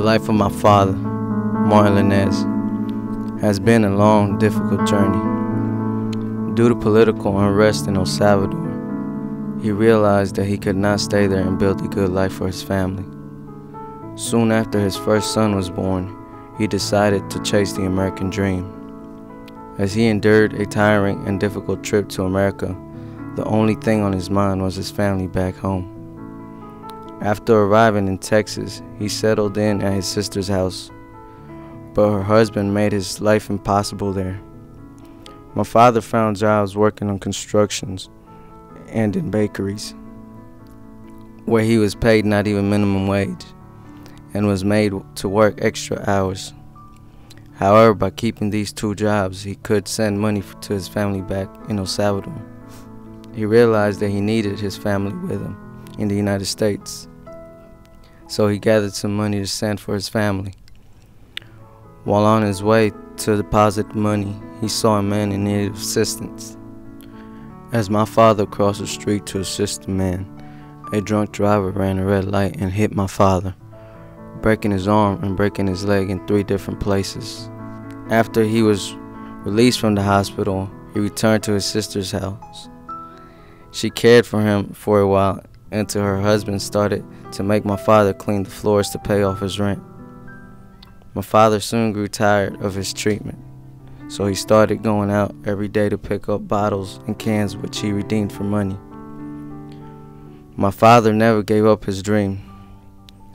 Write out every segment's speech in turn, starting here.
life of my father, Martin Lainez, has been a long, difficult journey. Due to political unrest in El Salvador, he realized that he could not stay there and build a good life for his family. Soon after his first son was born, he decided to chase the American dream. As he endured a tiring and difficult trip to America, the only thing on his mind was his family back home. After arriving in Texas, he settled in at his sister's house, but her husband made his life impossible there. My father found jobs working on constructions and in bakeries, where he was paid not even minimum wage and was made to work extra hours. However, by keeping these two jobs, he could send money to his family back in El Salvador. He realized that he needed his family with him in the United States. So he gathered some money to send for his family. While on his way to deposit money, he saw a man in need of assistance. As my father crossed the street to assist the man, a drunk driver ran a red light and hit my father breaking his arm and breaking his leg in three different places. After he was released from the hospital, he returned to his sister's house. She cared for him for a while until her husband started to make my father clean the floors to pay off his rent. My father soon grew tired of his treatment, so he started going out every day to pick up bottles and cans which he redeemed for money. My father never gave up his dream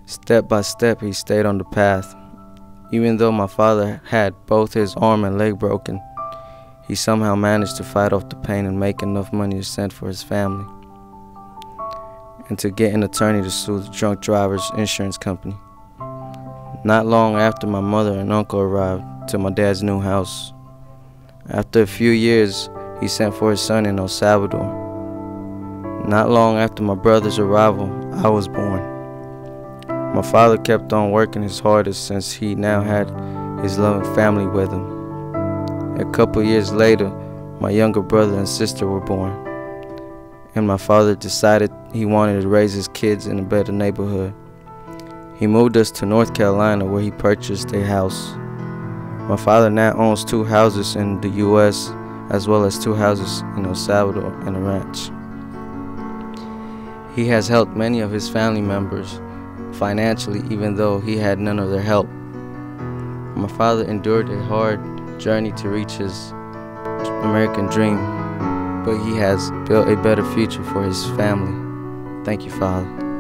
Step by step, he stayed on the path. Even though my father had both his arm and leg broken, he somehow managed to fight off the pain and make enough money to send for his family and to get an attorney to sue the drunk driver's insurance company. Not long after my mother and uncle arrived to my dad's new house. After a few years, he sent for his son in El Salvador. Not long after my brother's arrival, I was born. My father kept on working his hardest since he now had his loving family with him. A couple years later, my younger brother and sister were born, and my father decided he wanted to raise his kids in a better neighborhood. He moved us to North Carolina where he purchased a house. My father now owns two houses in the U.S. as well as two houses in El Salvador and a ranch. He has helped many of his family members financially, even though he had none of their help. My father endured a hard journey to reach his American dream, but he has built a better future for his family. Thank you, Father.